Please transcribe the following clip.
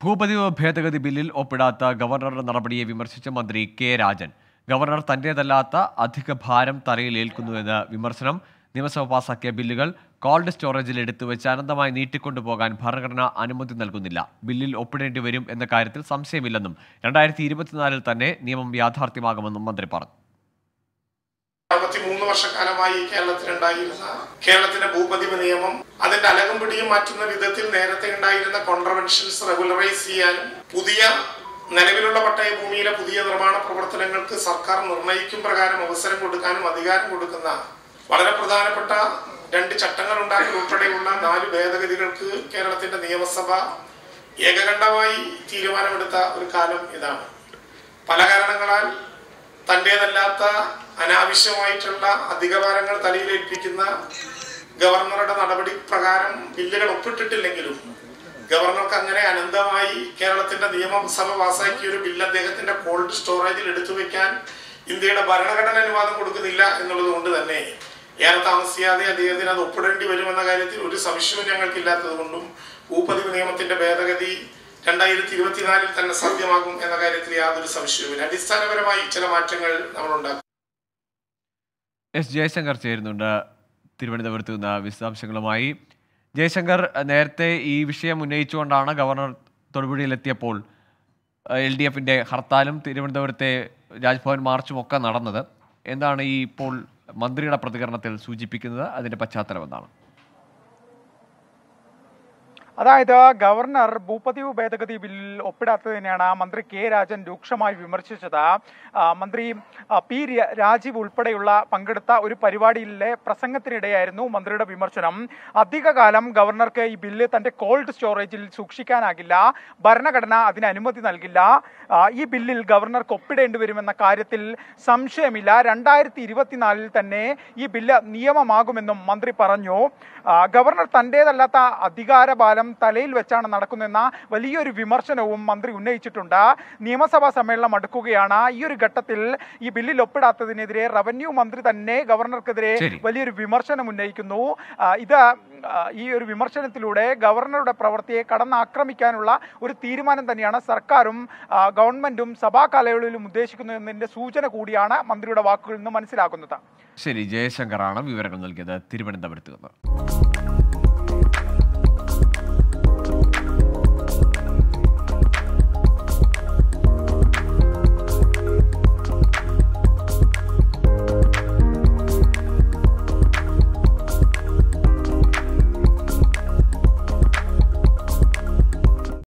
ഭൂപതിവ് ഭേദഗതി ബില്ലിൽ ഒപ്പിടാത്ത ഗവർണറുടെ നടപടിയെ വിമർശിച്ച മന്ത്രി കെ രാജൻ. ഗവർണർ തന്റേതല്ലാത്ത അധിക ഭാരം തലയിൽ ഏൽക്കുന്നുവെന്ന് വിമർശനം നിയമസഭ പാസാക്കിയ ബില്ലുകൾ കോൾഡ് സ്റ്റോറേജിൽ എടുത്തുവെച്ച് അനന്തമായി നീട്ടിക്കൊണ്ടുപോകാൻ ഭരണഘടന അനുമതി നൽകുന്നില്ല. ബില്ലിൽ ഒപ്പിടേണ്ടി വരും എന്ന കാര്യത്തിൽ സംശയമില്ലെന്നും രണ്ടായിരത്തി ഇരുപത്തിനാലിൽ തന്നെ നിയമം യാഥാർത്ഥ്യമാകുമെന്നും മന്ത്രി പറഞ്ഞു. അറുപത്തിമൂന്ന് വർഷക്കാലമായി കേരളത്തിലുണ്ടായിരുന്ന കേരളത്തിന്റെ ഭൂപതിവ് നിയമം അതിന്റെ അലകും പിടിയും മാറ്റുന്ന വിധത്തിൽ നേരത്തെ ഉണ്ടായിരുന്ന കോൺട്രവെൻഷൻസ് റെഗുലറൈസ് ചെയ്യാനും പുതിയ നിലവിലുള്ള പട്ടയ ഭൂമിയിലെ പുതിയ നിർമ്മാണ പ്രവർത്തനങ്ങൾക്ക് സർക്കാർ നിർണയിക്കും പ്രകാരം അവസരം കൊടുക്കാനും അധികാരം കൊടുക്കുന്ന വളരെ പ്രധാനപ്പെട്ട രണ്ട് ചട്ടങ്ങൾ ഉണ്ടാക്കി ഉൾപ്പെടെയുള്ള നാല് ഭേദഗതികൾക്ക് കേരളത്തിന്റെ നിയമസഭ ഏകകണ്ഠമായി തീരുമാനമെടുത്ത ഒരു കാലം ഇതാണ്. പല കാരണങ്ങളാൽ തന്റേതല്ലാത്ത അനാവശ്യമായിട്ടുള്ള അധികാരങ്ങൾ തലയിലേൽപ്പിക്കുന്ന ഗവർണറുടെ നടപടി പ്രകാരം ബില്ലുകൾ ഒപ്പിട്ടിട്ടില്ലെങ്കിലും ഗവർണർക്ക് അങ്ങനെ അനന്തമായി കേരളത്തിന്റെ നിയമസഭ പാസാക്കിയ ഒരു ബില്ല് അദ്ദേഹത്തിന്റെ കോൾഡ് സ്റ്റോറേജിൽ എടുത്തു വെക്കാൻ ഇന്ത്യയുടെ ഭരണഘടന അനുവാദം കൊടുക്കുന്നില്ല എന്നുള്ളത് കൊണ്ട് തന്നെ ഏറെ താമസിയാതെ അദ്ദേഹത്തിന് അത് ഒപ്പിടേണ്ടി വരുമെന്ന കാര്യത്തിൽ ഒരു സംശയവും ഞങ്ങൾക്കില്ലാത്തത് കൊണ്ടും ഭൂപതിവ് നിയമത്തിന്റെ ഭേദഗതി രണ്ടായിരത്തി ഇരുപത്തിനാലിൽ തന്നെ സാധ്യമാകും എന്ന കാര്യത്തിൽ യാതൊരു സംശയവുമില്ല. അടിസ്ഥാനപരമായി ചില മാറ്റങ്ങൾ നമ്മൾ ഉണ്ടാക്കും. എസ് ജയശങ്കർ ചേരുന്നുണ്ട് തിരുവനന്തപുരത്ത് നിന്ന് വിശദാംശങ്ങളുമായി. ജയശങ്കർ നേരത്തെ ഈ വിഷയം ഉന്നയിച്ചുകൊണ്ടാണ് ഗവർണർ തൊടുപുഴയിലെത്തിയപ്പോൾ എൽ ഡി എഫിന്റെ ഹർത്താലും തിരുവനന്തപുരത്തെ രാജ്ഭവൻ മാർച്ചും ഒക്കെ നടന്നത്. എന്താണ് ഈ ഇപ്പോൾ മന്ത്രിയുടെ പ്രതികരണത്തിൽ സൂചിപ്പിക്കുന്നത്? അതിന്റെ പശ്ചാത്തലം എന്താണ്? അതായത് ഗവർണർ ഭൂപതിവ് ഭേദഗതി ബില്ലിൽ ഒപ്പിടാത്തതിനെയാണ് മന്ത്രി കെ രാജൻ രൂക്ഷമായി വിമർശിച്ചത്. മന്ത്രി പി രാജീവ് ഉൾപ്പെടെയുള്ള പങ്കെടുത്ത ഒരു പരിപാടിയിലെ പ്രസംഗത്തിനിടെയായിരുന്നു മന്ത്രിയുടെ വിമർശനം. അധികകാലം ഗവർണർക്ക് ഈ ബില്ല് തന്റെ കോൾഡ് സ്റ്റോറേജിൽ സൂക്ഷിക്കാനാകില്ല. ഭരണഘടന അതിന് അനുമതി നൽകില്ല. ഈ ബില്ലിൽ ഗവർണർക്ക് ഒപ്പിടേണ്ടി വരുമെന്ന കാര്യത്തിൽ സംശയമില്ല. രണ്ടായിരത്തി ഇരുപത്തിനാലിൽ തന്നെ ഈ ബില്ല് നിയമമാകുമെന്നും മന്ത്രി പറഞ്ഞു. ഗവർണർ തന്റേതല്ലാത്ത അധികാരബാലം തലയിൽ വെച്ചാണ് നടക്കുന്നതെന്ന വലിയൊരു വിമർശനവും മന്ത്രി ഉന്നയിച്ചിട്ടുണ്ട്. നിയമസഭാ സമ്മേളനം അടുക്കുകയാണ്. ഈ ഒരു ഘട്ടത്തിൽ ഈ ബില്ലിൽ ഒപ്പിടാത്തതിനെതിരെ റവന്യൂ മന്ത്രി തന്നെ ഗവർണർക്കെതിരെ വലിയൊരു വിമർശനം ഉന്നയിക്കുന്നു. ഇത് ഈ ഒരു വിമർശനത്തിലൂടെ ഗവർണറുടെ പ്രവൃത്തിയെ കടന്നാക്രമിക്കാനുള്ള ഒരു തീരുമാനം തന്നെയാണ് സർക്കാരും ഗവൺമെന്റും സഭാ കാലയളവിലും ഉദ്ദേശിക്കുന്നതിന്റെ സൂചന കൂടിയാണ് മന്ത്രിയുടെ വാക്കുകളിൽ നിന്ന് മനസ്സിലാക്കുന്നത് ശരി ജയശങ്കറാണ് വിവരങ്ങൾ നൽകിയത്. തിരുവനന്തപുരത്ത് നിന്ന്.